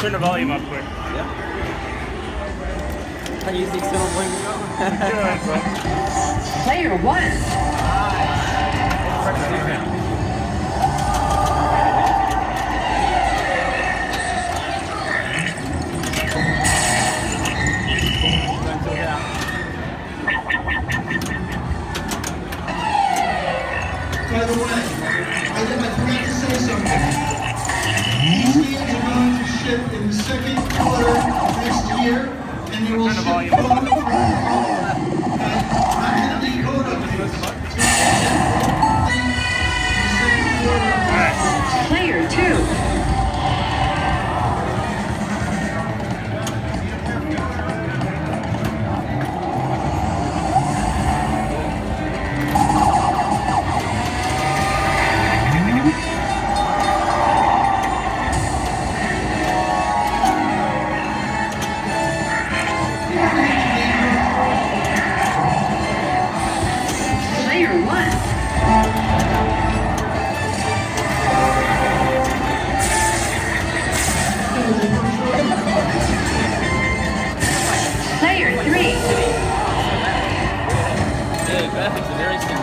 turn the volume up quick. Yeah. Can you use the external volume? Player one. By the way, graphics are very sensitive.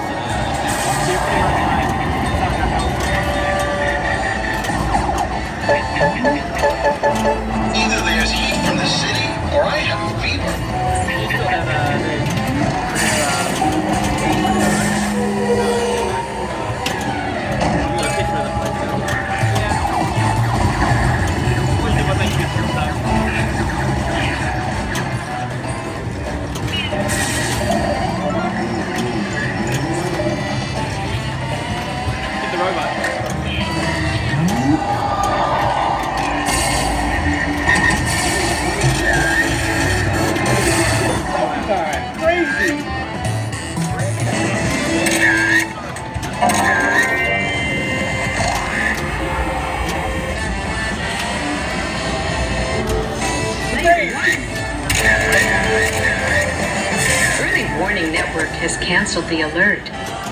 Has canceled the alert.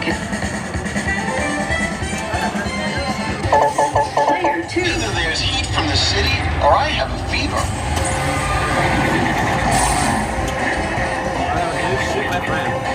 Ca- Player two. Either there's heat from the city or I have a fever. Shoot my friend.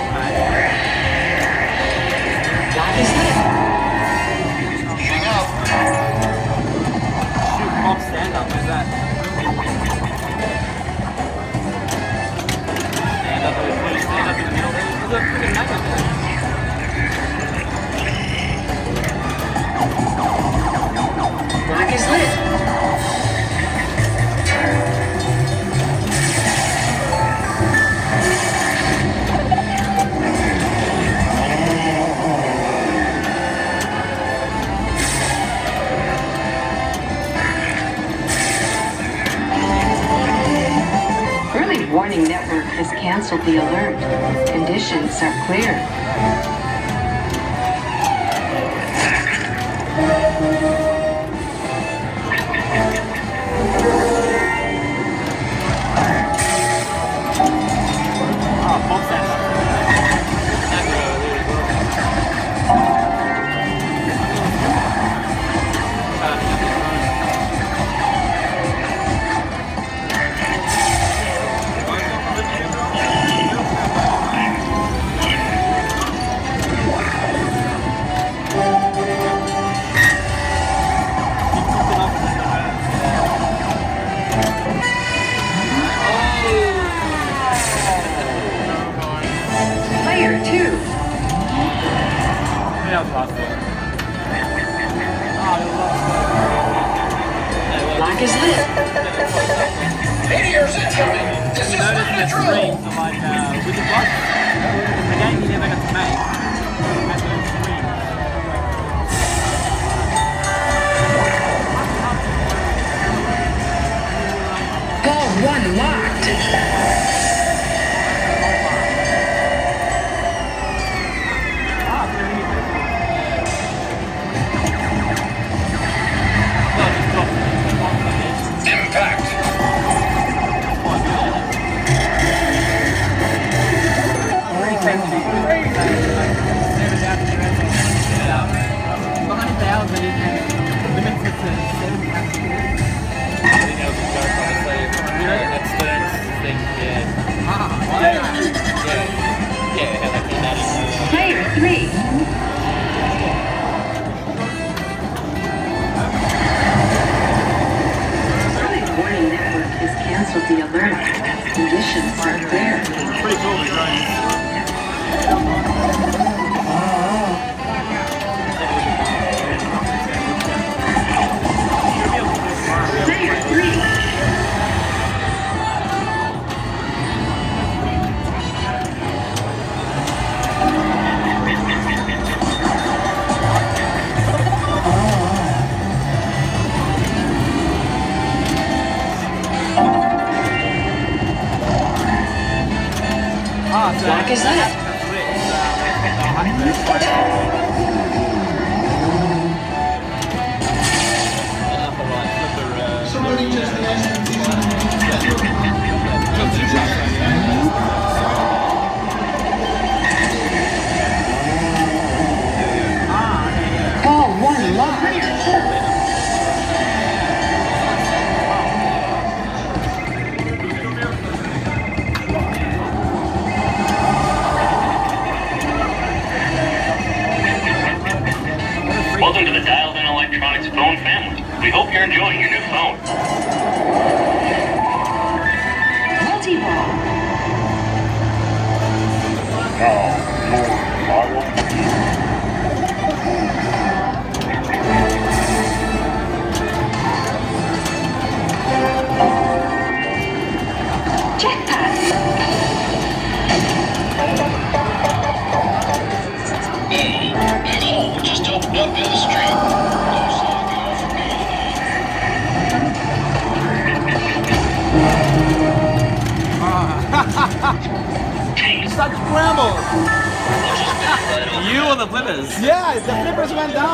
Has canceled the alert. Conditions are clear. That was last one. Lock is lit. Meteors incoming. This is not the a drill. like uh, with the box. The game you never got to make. Is that? Welcome to the Dialed In Electronics phone family. We hope you're enjoying your new phone. Multi-ball. Jackpot. Such scramble! You or the flippers? Yeah, the flippers went down.